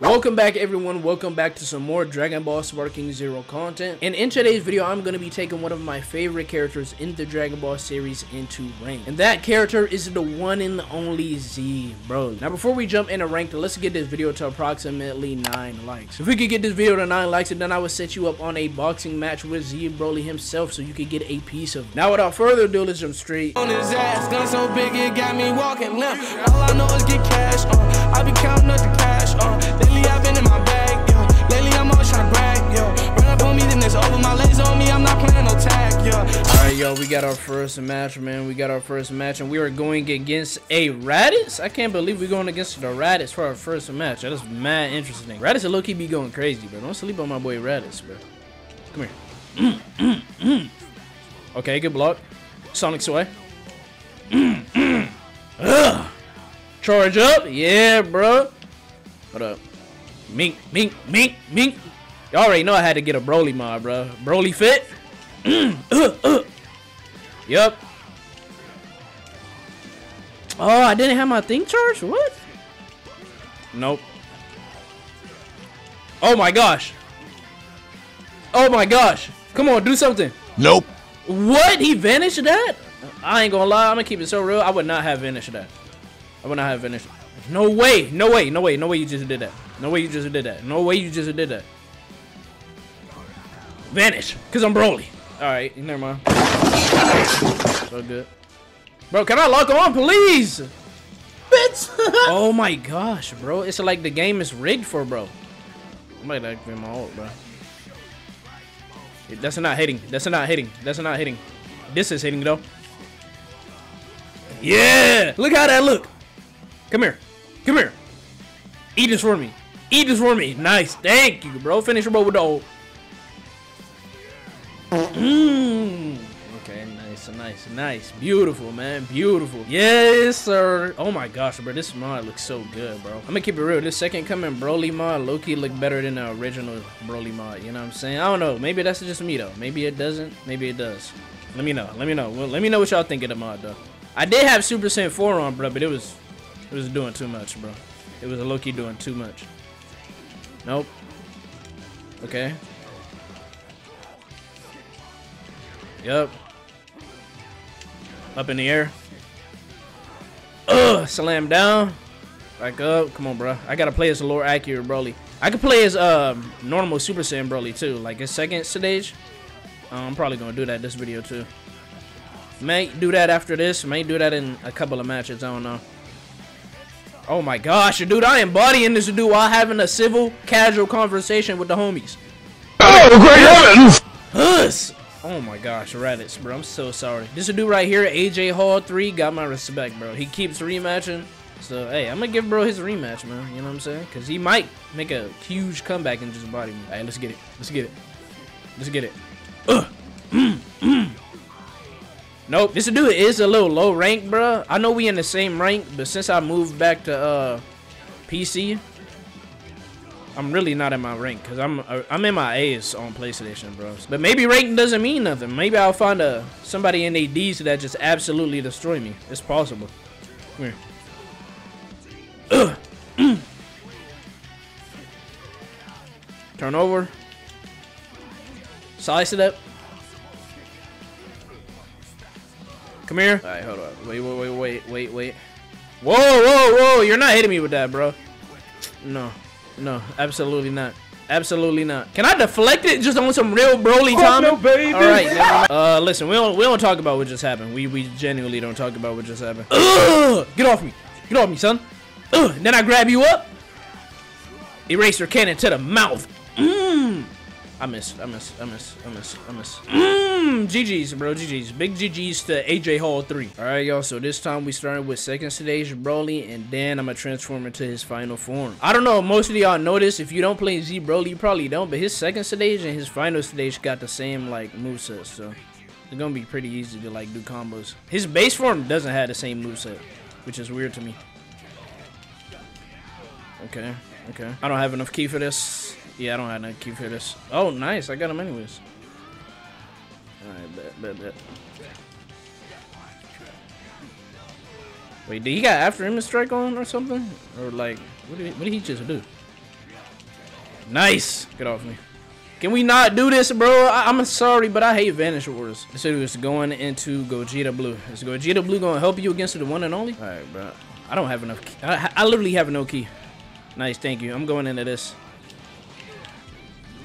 Welcome back everyone, welcome back to some more Dragon Ball Sparking Zero content. And in today's video, I'm going to be taking one of my favorite characters in the Dragon Ball series into rank. And that character is the one and only Z, bro. Now before we jump into ranked, let's get this video to approximately 9 likes. If we could get this video to 9 likes, and then I would set you up on a boxing match with Z Broly himself so you could get a piece of Now without further ado, let's jump straight. On his ass, gun so big it got me walking limp. All I know is get cash, uh. I be counting up the cash, uh. Lately I've been in my bag, yeah. Lately I'm always brag, yeah. Run up on me, then it's over. My legs on me, I'm not playing no tag, yeah. Alright, yo, we got our first match, man. We got our first match, and we are going against a Raditz. I can't believe we're going against the Raditz for our first match. That is mad interesting. Raditz low key be going crazy, bro. Don't sleep on my boy Raditz, bro. Come here. okay, good block. Sonic Sway. Ugh. Charge up. Yeah, bro. What up? Mink, mink, mink, mink. Y'all already know I had to get a Broly mod, bro. Broly fit. uh, uh. Yep. Oh, I didn't have my thing charged? What? Nope. Oh my gosh. Oh my gosh. Come on, do something. Nope. What? He vanished that? I ain't gonna lie. I'm gonna keep it so real. I would not have vanished that. I would not have vanished. No way. No way. No way. No way you just did that. No way you just did that. No way you just did that. Vanish. Because I'm Broly. Alright. Never mind. So good. Bro, can I lock on, please? Bitch! oh my gosh, bro. It's like the game is rigged for bro. I might activate my ult, bro. That's not hitting. That's not hitting. That's not hitting. This is hitting, though. Yeah! Look how that look. Come here. Come here. Eat this for me. Eat this for me. Nice. Thank you, bro. Finish your bro with the ult. Mmm. Okay, nice, nice, nice. Beautiful, man. Beautiful. Yes, sir. Oh my gosh, bro. This mod looks so good, bro. I'm gonna keep it real. This second coming Broly mod, Loki look better than the original Broly mod. You know what I'm saying? I don't know. Maybe that's just me, though. Maybe it doesn't. Maybe it does. Let me know. Let me know. Well, let me know what y'all think of the mod, though. I did have Super Saiyan 4 on, bro, but it was it was doing too much, bro. It was a Loki doing too much. Nope. Okay. Yep. Up in the air. Ugh, slam down. Back up. Come on, bro. I gotta play as a lower accurate Broly. I could play as um normal Super Saiyan Broly too, like his second stage. Uh, I'm probably gonna do that this video too. May do that after this. May do that in a couple of matches. I don't know. Oh my gosh, dude! I am bodying this dude while having a civil, casual conversation with the homies. Oh, great heavens! Us. Oh my gosh, Raditz, bro. I'm so sorry. This dude right here, AJ Hall 3, got my respect, bro. He keeps rematching. So, hey, I'm gonna give bro his rematch, man. You know what I'm saying? Because he might make a huge comeback and just body me. Right, let's get it. Let's get it. Let's get it. Ugh. Mm, mm. Nope, this dude is a little low rank, bro. I know we in the same rank, but since I moved back to uh PC, I'm really not in my rank because I'm uh, I'm in my A's on PlayStation, bro. But maybe rank doesn't mean nothing. Maybe I'll find a somebody in ADs that just absolutely destroy me. It's possible. Come here. Turn over. Slice it up. Come here. All right, hold on. Wait, wait, wait, wait, wait, wait. Whoa, whoa, whoa! You're not hitting me with that, bro. No, no, absolutely not. Absolutely not. Can I deflect it just on some real Broly timing? no, baby. All right. never- Uh, listen, we don't we don't talk about what just happened. We we genuinely don't talk about what just happened. Ugh! Get off me! Get off me, son! Ugh! Then I grab you up. Eraser cannon to the mouth. Mmm. I miss. I miss. I miss. I miss. I miss. Mmm. Mm, GG's, bro. GG's. Big GG's to AJ Hall 3. All right, y'all. So this time we started with second stage Broly, and then I'm to transform into his final form. I don't know. Most of y'all know this. If you don't play Z Broly, you probably don't. But his second stage and his final stage got the same, like, moveset. So it's to be pretty easy to, like, do combos. His base form doesn't have the same moveset, which is weird to me. Okay. Okay. I don't have enough ki for this. Yeah, I don't have enough ki for this. Oh, nice. I got him anyways. Alright, bet, bet, bet. Wait, did he got afterimage strike on or something? Or like, what did he, what did he just do? Nice. Get off me. Can we not do this, bro? I am sorry, but I hate Vanish Wars. This dude is going into Gogeta Blue. Is Gogeta Blue going to help you against the one and only? All right, bro. I don't have enough ki. I, I literally have no ki. Nice, thank you. I'm going into this.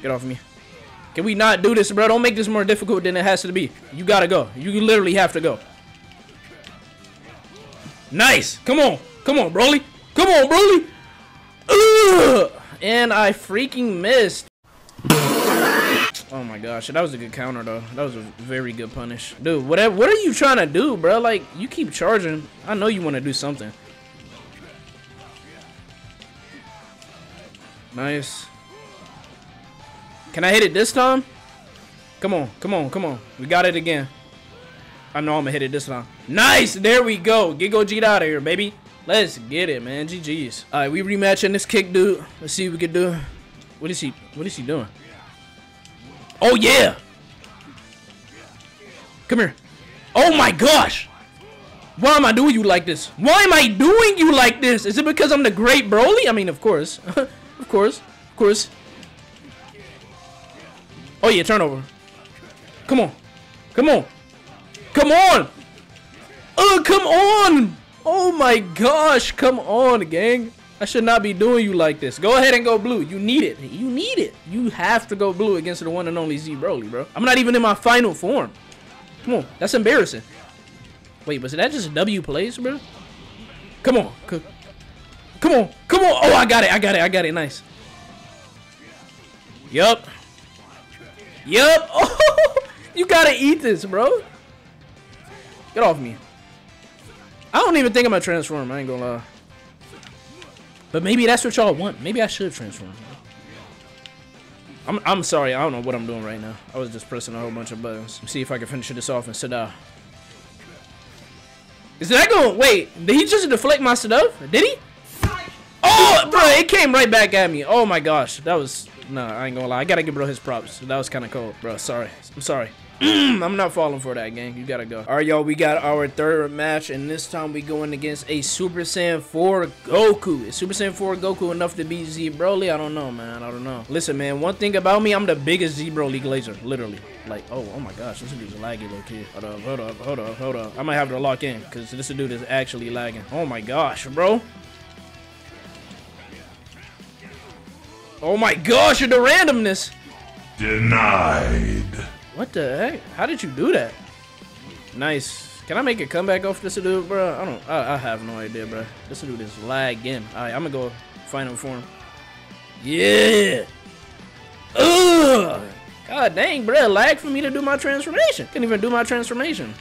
Get off me. Can we not do this, bro? Don't make this more difficult than it has to be. You gotta go. You literally have to go. Nice. Come on. Come on, Broly. Come on, Broly. Ugh. And I freaking missed. Oh my gosh, that was a good counter though. That was a very good punish. Dude, whatever what are you trying to do, bro? Like you keep charging. I know you want to do something. Nice. Can I hit it this time? Come on, come on, come on. We got it again. I know I'm gonna hit it this time. Nice! There we go. Get Gogeta out of here, baby. Let's get it, man. GG's. Alright, we rematching this kick, dude. Let's see what we can do. What is he what is he doing? Oh yeah! Come here. Oh my gosh! Why am I doing you like this? Why am I doing you like this? Is it because I'm the great Broly? I mean, of course. of course. Of course. Oh yeah, turnover. Come on. Come on. Come on. Oh, come on. Oh my gosh. Come on, gang. I should not be doing you like this. Go ahead and go blue. You need it. You need it. You have to go blue against the one and only Z Broly, bro. I'm not even in my final form. Come on. That's embarrassing. Wait, was that just W plays, bro? Come on. Come on. Come on. Oh, I got it. I got it. I got it. Nice. Yup. Yup. Oh, you gotta eat this, bro. Get off me. I don't even think I'm gonna transform. I ain't gonna lie. But maybe that's what y'all want. Maybe I should transform. I'm, I'm sorry. I don't know what I'm doing right now. I was just pressing a whole bunch of buttons. See if I can finish this off and sit down. Is that going? Wait, did he just deflect my stuff? Did he? Oh, bro, it came right back at me. Oh my gosh, that was no, I ain't gonna lie. I gotta give bro his props. That was kind of cold, bro. Sorry. I'm sorry. I'm not falling for that, gang. You gotta go. All right, y'all. We got our third match, and this time we going against a Super Saiyan 4 Goku. Is Super Saiyan 4 Goku enough to beat Z Broly? I don't know, man. I don't know. Listen, man. One thing about me, I'm the biggest Z Broly glazer. Literally. Like, oh, oh my gosh. This dude's laggy low key. Hold up, hold up, hold up, hold up. I might have to lock in, because this dude is actually lagging. Oh my gosh, bro. Oh my gosh, the randomness. Denied. What the heck? How did you do that? Nice. Can I make a comeback off this dude, bro? I don't. I, I have no idea, bro. This dude is lagging. All right, I'm gonna go final form. Yeah. Ugh. God dang, bro. Lag for me to do my transformation. Couldn't even do my transformation.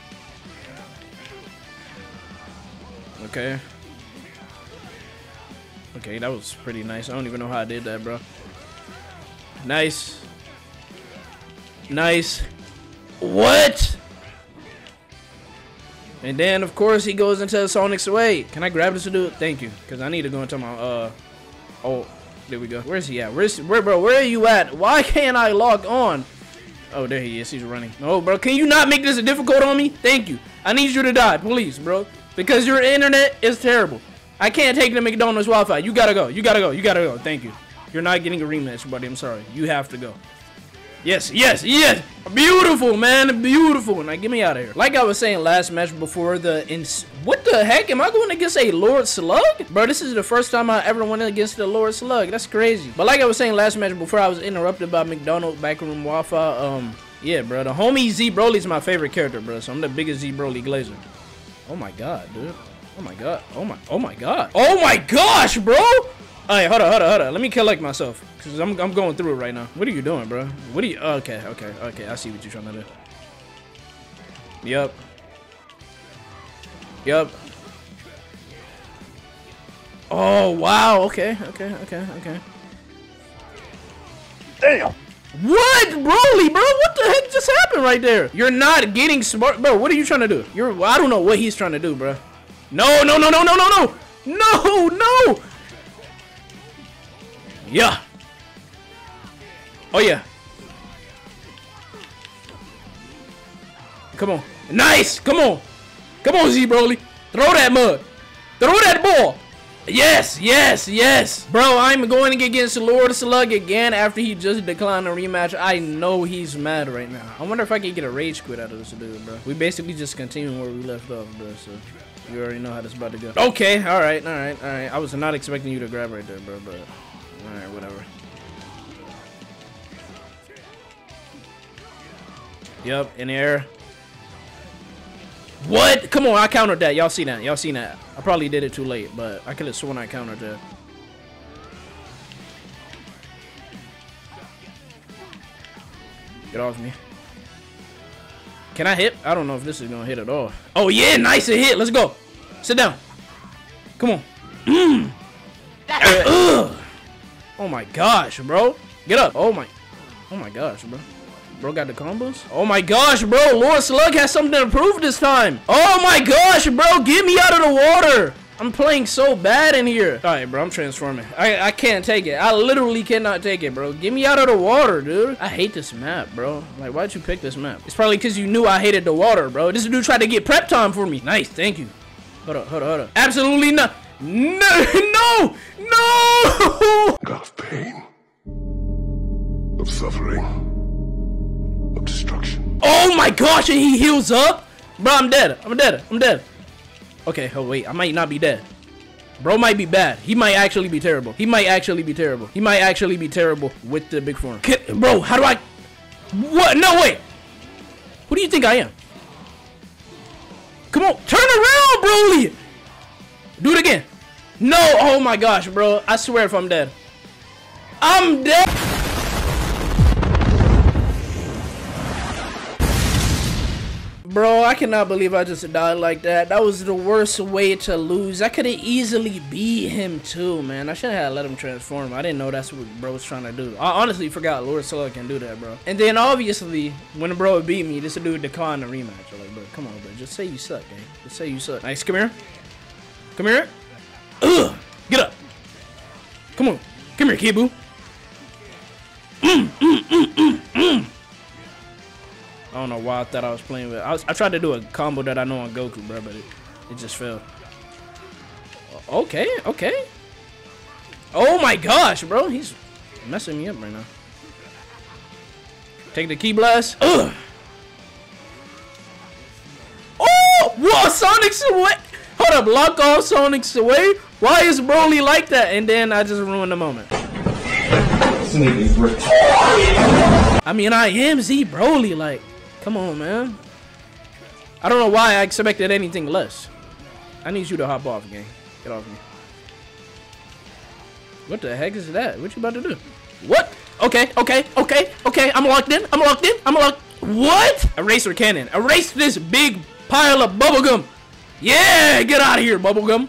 Okay. Okay, that was pretty nice. I don't even know how I did that, bro. Nice. Nice. What? And then, of course, he goes into Sonic Sway. Can I grab this to do it? Thank you. Because I need to go into my, uh... Oh, there we go. Where's he at? Where's, where, bro, where are you at? Why can't I log on? Oh, there he is. He's running. No, bro. Can you not make this difficult on me? Thank you. I need you to die, please, bro. Because your internet is terrible. I can't take the McDonald's Wi-Fi. You gotta go. You gotta go. You gotta go. Thank you. You're not getting a rematch, buddy. I'm sorry. You have to go. Yes, yes, yes. Beautiful, man. Beautiful. Now get me out of here. Like I was saying last match before the ins What the heck? Am I going against a Lord Slug? Bro, this is the first time I ever went against the Lord Slug. That's crazy. But like I was saying last match before I was interrupted by McDonald's backroom Wi-Fi. Um, yeah, bro. The homie Z Broly is my favorite character, bro. So I'm the biggest Z Broly glazer. Oh my god, dude. Oh my god. Oh my. Oh my god. Oh my gosh, bro. Alright, hold on, hold on, hold on. Let me collect myself. Because I'm, I'm going through it right now. What are you doing, bro? What are you... Okay, okay, okay. I see what you're trying to do. Yup. Yup. Oh, wow. Okay, okay, okay, okay. Damn. What, Broly, bro? What the heck just happened right there? You're not getting smart, bro. What are you trying to do? You're. I don't know what he's trying to do, bro. No, no, no, no, no, no, no! No, no! Yeah. Oh, yeah. Come on. Nice! Come on. Come on, Z Broly. Throw that mud. Throw that ball. Yes, yes, yes. Bro, I'm going against Lord Slug again after he just declined a rematch. I know he's mad right now. I wonder if I can get a rage quit out of this dude, bro. We basically just continue where we left off, bro. So you already know how this is about to go. Okay, all right, all right, all right. I was not expecting you to grab right there, bro, but all right, whatever. Yep, in the air. What? Come on, I countered that. Y'all see that? Y'all seen that? I probably did it too late, but I could have sworn I countered that. Get off me. Can I hit? I don't know if this is gonna hit at all. Oh yeah, nice to hit. Let's go. Sit down. Come on. Mm. Uh, oh my gosh, bro. Get up. Oh my. Oh my gosh, bro. Bro got the combos? Oh my gosh, bro. Lord Slug has something to prove this time. Oh my gosh, bro. Get me out of the water. I'm playing so bad in here. All right, bro. I'm transforming. I, I can't take it. I literally cannot take it, bro. Get me out of the water, dude. I hate this map, bro. Like, why'd you pick this map? It's probably because you knew I hated the water, bro. This dude tried to get prep time for me. Nice. Thank you. Hold up, hold up, hold up. Absolutely not. No, no, no. Of pain. Of suffering. Of destruction. Oh my gosh, and he heals up? Bro, I'm dead. I'm dead. I'm dead. Okay, oh wait, I might not be dead. Bro might be bad. He might actually be terrible. He might actually be terrible. He might actually be terrible with the big form. Bro, how do I... What? No, wait. Who do you think I am? Come on, turn around, Broly. Do it again. No, oh my gosh, bro. I swear if I'm dead. I'm dead. Bro, I cannot believe I just died like that. That was the worst way to lose. I could have easily beat him too, man. I should have let him transform. I didn't know that's what bro was trying to do. I honestly forgot Lord Slug can do that, bro. And then obviously, when the bro beat me, this dude declined the rematch. I'm like, bro, come on, bro. Just say you suck, gang. Just say you suck. Nice, come here. Come here. Ugh. Get up. Come on. Come here, Kid Buu. I don't know why I thought I was playing with. I, was, I tried to do a combo that I know on Goku, bro, but it, it just failed. Okay, okay. Oh my gosh, bro, he's messing me up right now. Take the ki blast. Ugh. Oh, what? Sonic Sway. Hold up, lock off Sonic Sway. Why is Broly like that? And then I just ruined the moment. I mean, I am Z Broly. Like, come on, man. I don't know why I expected anything less. I need you to hop off, gang. Get off me. What the heck is that? What you about to do? What? Okay, okay, okay, okay. I'm locked in. I'm locked in. I'm locked. What? Eraser cannon. Erase this big pile of bubblegum. Yeah, get out of here, bubblegum.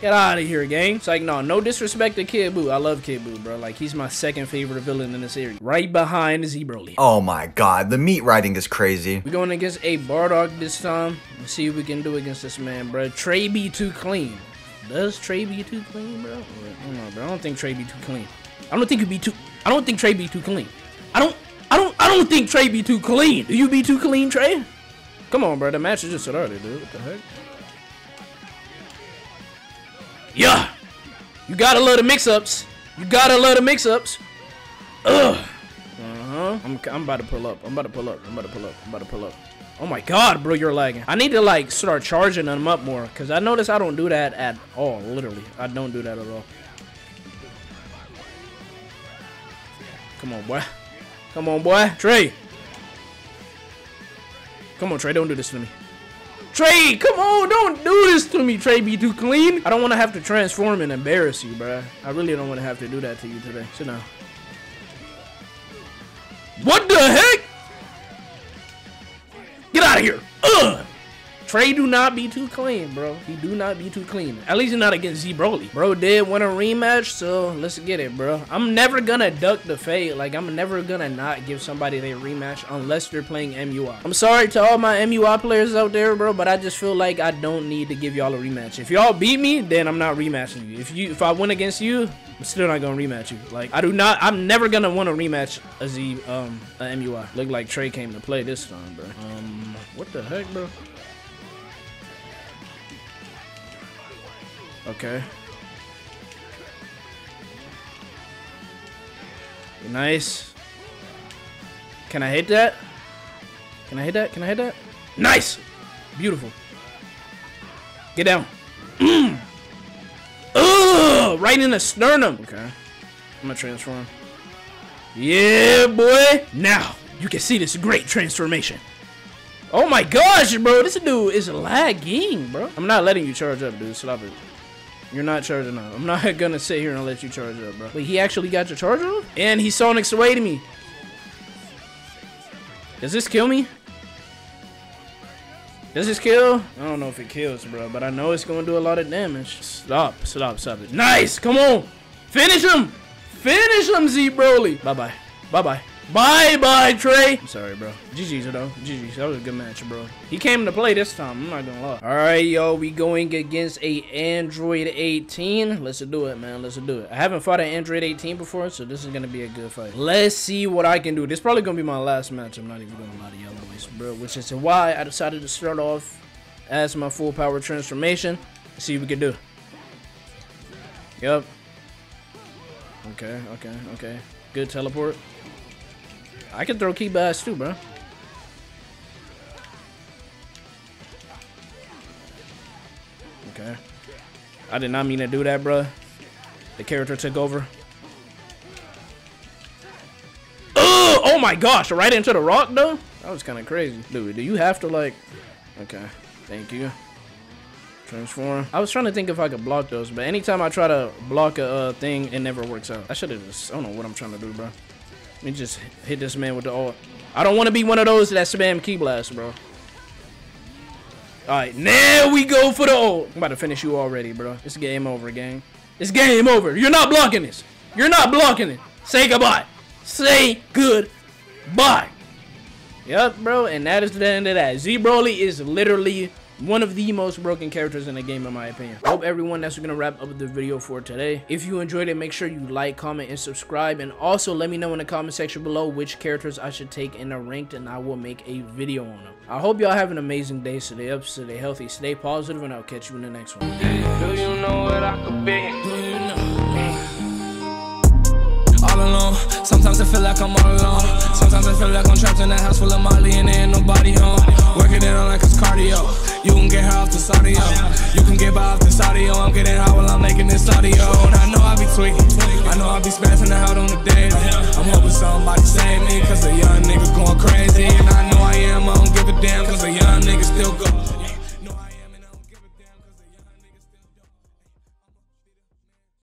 Get out of here, gang. It's like, no, no disrespect to Kid Buu. I love Kid Buu, bro. Like, he's my second favorite villain in the series. Right behind Z Broly. Oh my god, the meat writing is crazy. We're going against a Bardock this time. Let's see what we can do against this man, bro. Trey be too clean. Does Trey be too clean, bro? I don't know, bro. I don't think Trey be too clean. I don't think you be too. I don't think Trey be too clean. I don't. I don't. I don't think Trey be too clean. Do you be too clean, Trey? Come on, bro. The match is just started, dude. What the heck? Yeah. You gotta love the mix-ups. You gotta love the mix-ups. Ugh. Uh-huh. I'm, I'm about to pull up. I'm about to pull up. I'm about to pull up. I'm about to pull up. Oh my god, bro, you're lagging. I need to, like, start charging them up more. Because I notice I don't do that at all. Literally. I don't do that at all. Come on, boy. Come on, boy. Trey. Come on, Trey. Don't do this to me. Trey, come on, don't do this to me, Trey. Be too clean. I don't want to have to transform and embarrass you, bruh. I really don't want to have to do that to you today. Sit down. What the heck? Trey do not be too clean, bro. He do not be too clean. At least not against Z Broly. Bro did win a rematch, so let's get it, bro. I'm never gonna duck the fate. Like, I'm never gonna not give somebody their rematch unless they're playing MUI. I'm sorry to all my MUI players out there, bro, but I just feel like I don't need to give y'all a rematch. If y'all beat me, then I'm not rematching you. If you, if I win against you, I'm still not gonna rematch you. Like, I do not, I'm never gonna want to rematch a Z, um, a MUI. Look like Trey came to play this time, bro. Um, what the heck, bro? Okay. Nice. Can I hit that? Can I hit that? Can I hit that? Nice! Beautiful. Get down. Ugh! Right in the sternum. Okay. I'm gonna transform. Yeah, boy. Now, you can see this great transformation. Oh my gosh, bro. This dude is lagging, bro. I'm not letting you charge up, dude. Stop it. You're not charging up. I'm not gonna sit here and let you charge up, bro. Wait, he actually got your charger off? And he Sonic Sway to me. Does this kill me? Does this kill? I don't know if it kills, bro, but I know it's gonna do a lot of damage. Stop, stop, stop it. Nice, come on. Finish him. Finish him, Z Broly. Bye-bye. Bye-bye. Bye-bye, Trey. I'm sorry, bro. GG's, though. GG's. That was a good match, bro. He came to play this time. I'm not gonna lie. All right, yo. We going against a Android 18. Let's do it, man. Let's do it. I haven't fought an Android 18 before, so this is gonna be a good fight. Let's see what I can do. This is probably gonna be my last match. I'm not even gonna lie to y'all boys, bro. Which is why I decided to start off as my full power transformation. Let's see what we can do. Yep. Okay, okay, okay. Good teleport. I can throw ki blast too, bro. Okay. I did not mean to do that, bro. The character took over. Oh, oh my gosh, right into the rock, though? That was kind of crazy. Dude, do you have to, like... Okay, thank you. Transform. I was trying to think if I could block those, but anytime I try to block a uh, thing, it never works out. I should have just... I don't know what I'm trying to do, bro. Let me just hit this man with the ult. I don't want to be one of those that spam ki blast, bro. Alright, now we go for the ult. I'm about to finish you already, bro. It's game over, gang. It's game over. You're not blocking this. You're not blocking it. Say goodbye. Say goodbye. Yep, bro, and that is the end of that. Z Broly is literally one of the most broken characters in the game in my opinion. Hope everyone that's gonna wrap up the video for today. If you enjoyed it, make sure you like, comment, and subscribe. And also let me know in the comment section below which characters I should take in a ranked and I will make a video on them. I hope y'all have an amazing day. Stay up, stay healthy, stay positive, and I'll catch you in the next one don't. Sometimes I feel like I'm all alone. Sometimes I feel like I'm trapped in a house full of Molly and there ain't nobody home. Working it on like it's cardio. You can get high off this audio. You can get by off this audio. I'm getting high while I'm making this audio. And I know I be tweeting. I know I be spazzing out on the daily. I'm hoping somebody save me, cause a young nigga going crazy. And I know I am, I don't give a damn, cause a young nigga still go.